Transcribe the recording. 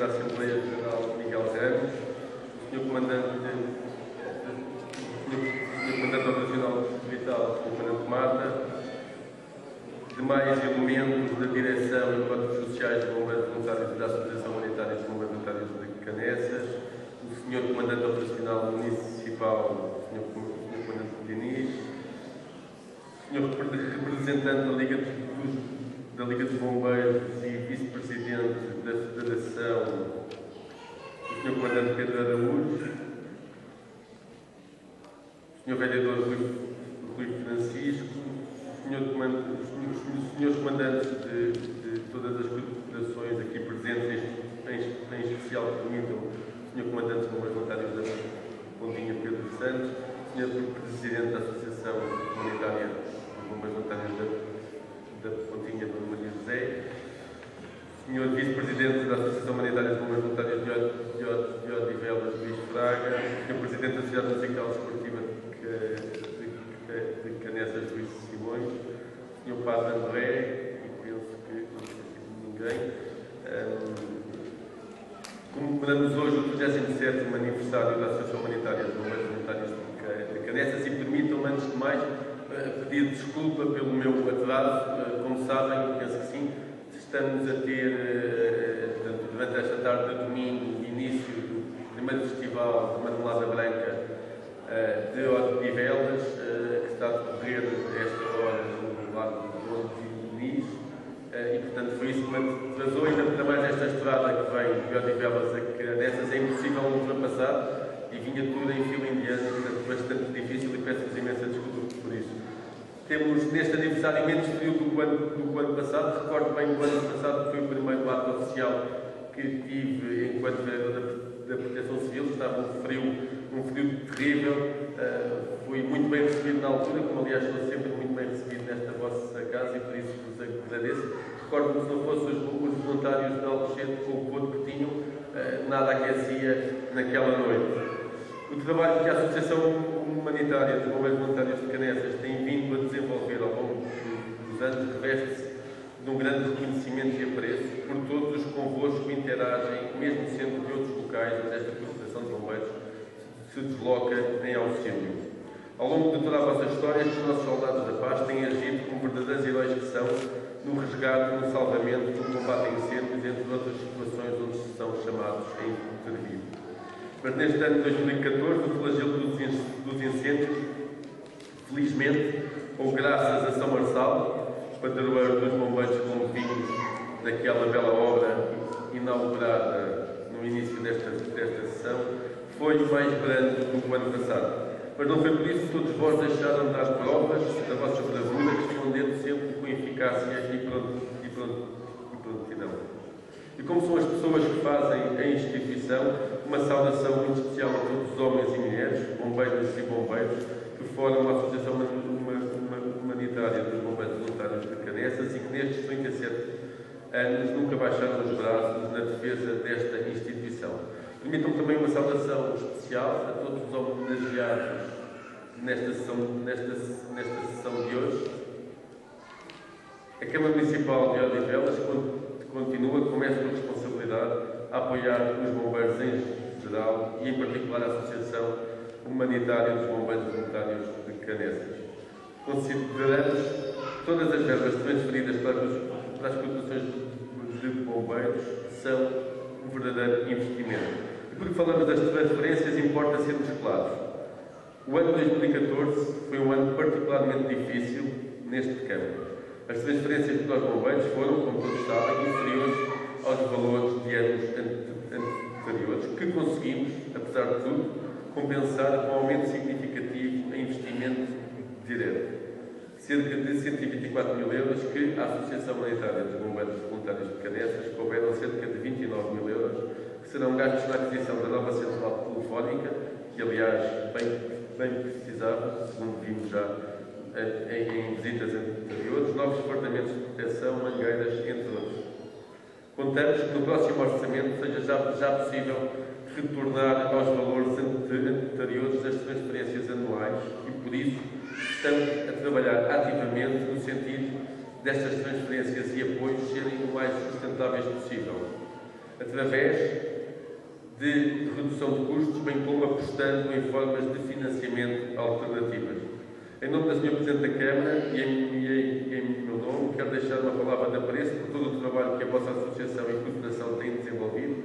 da Assembleia General Miguel Ramos e Comandante e Comandante Regional Distrital, Comandante Mata, demais elementos da Direção e Códigos Sociais de Bombeiros Voluntários da Associação Humanitária de Bombeiros Voluntários de Canessas, o Sr. Comandante Operacional Municipal, o Sr. Comandante Diniz, o Sr. Representante da Liga dos da Liga dos Bombeiros e Vice-Presidente da Federação, o Sr. Comandante Pedro Araújo, o Sr. Vereador Rui, Francisco, senhor, os senhores comandantes de, de, todas as corporações aqui presentes, em, em especial, permitam o senhor comandante dos bombeiros voluntários da Pontinha Pedro Santos, o senhor presidente da Associação Comunitária dos Bombeiros Voluntários da, da Pontinha Dona Maria José, o senhor vice-presidente da Associação Humanitária dos Bombeiros Voluntários de Odivelas, Luís Fraga, o senhor presidente da Sociedade Musical Esportiva de, de, de Canessas, Luís Simões, o senhor Padre André, e penso que não sei ninguém. Um, comemoramos hoje o 37 aniversário da Associação Humanitária dos Bombeiros Voluntários de Canessas e permitam-me, antes de mais, pedir desculpa pelo meu atraso. Como sabem, penso que sim, estamos a ter, portanto, durante esta tarde de domingo, início do primeiro festival de Marmelada Branca de Odivelas, que está a decorrer esta hora lado do Monte Nis, e portanto foi isso que me atrasou, ainda mais esta estrada que vem de Odivelas a Canessas é impossível ultrapassar e vinha tudo em fila indiana, e portanto bastante difícil e peço-vos imensa desculpa por isso. Temos neste aniversário menos frio do que, ano, do que ano passado. Recordo bem que o ano passado foi o primeiro ato oficial que tive enquanto vereador da, da Proteção Civil. Estava um frio, um frio terrível. Uh, fui muito bem recebido na altura, como aliás sou sempre bem recebido nesta vossa casa e por isso vos agradeço. Recordo que se não fossem os, os voluntários de Alcochete com o corpo que tinham, uh, nada aquecia naquela noite. O trabalho que a Associação Humanitária dos Bombeiros Voluntários de Canessas tem vindo a desenvolver ao longo dos anos reveste-se de um grande reconhecimento e apreço por todos os que convosco interagem, mesmo sendo de outros locais onde esta Corporação de Bombeiros se desloca em auxílio. Ao longo de toda a vossa história, estes nossos soldados da paz têm agido como verdadeiros heróis que são no resgate, no salvamento, no combate a incêndios, entre outras situações chamados a intervir. Mas neste ano de 2014, o flagelo dos incêndios, felizmente, ou graças a São Marçal, padroeiro dos bombeiros convictos daquela bela obra inaugurada no início desta, desta sessão, foi mais grande do que o ano passado. Mas não foi por isso que todos vós deixaram de dar provas da vossa bravura, respondendo sempre com eficácia e prontidão. E como são as pessoas que fazem a instituição, uma saudação muito especial a todos os homens e mulheres, bombeiros e bombeiros, que formam a Associação Humanitária dos Bombeiros Voluntários de Canessas e que nestes 37 anos nunca baixaram os braços na defesa desta instituição. Permitam-me também uma saudação especial a todos os homenageados nesta sessão, nesta, nesta sessão de hoje. A Câmara Municipal de Odivelas continua com esta responsabilidade a apoiar os bombeiros em geral e, em particular, a Associação Humanitária dos Bombeiros Voluntários de Canessas. Consideramos todas as verbas transferidas para, as corporações de bombeiros são um verdadeiro investimento. E porque falamos das transferências, importa sermos claros. O ano de 2014 foi um ano particularmente difícil neste campo. As transferências para os bombeiros foram, como todos sabem, inferiores aos valores de anos anteriores, que conseguimos, apesar de tudo, compensar com um aumento significativo em investimento direto. Cerca de 124 mil euros que a Associação Humanitária dos Bombeiros Voluntários de Canessas couberam cerca de 29 mil euros, que serão gastos na aquisição da nova central telefónica, que aliás bem, bem precisava, segundo vimos já em, visitas anteriores, novos departamentos de proteção, mangueiras, entre outros. Contamos que no próximo orçamento seja já, já possível retornar aos valores anteriores das transferências anuais e, por isso, estamos a trabalhar ativamente no sentido destas transferências e apoios serem o mais sustentáveis possível, através de redução de custos, bem como apostando em formas de financiamento alternativas. Em nome da Sra. Presidente da Câmara e em, e em, meu nome, quero deixar uma palavra de apreço por todo o trabalho que a vossa Associação e Corporação têm desenvolvido,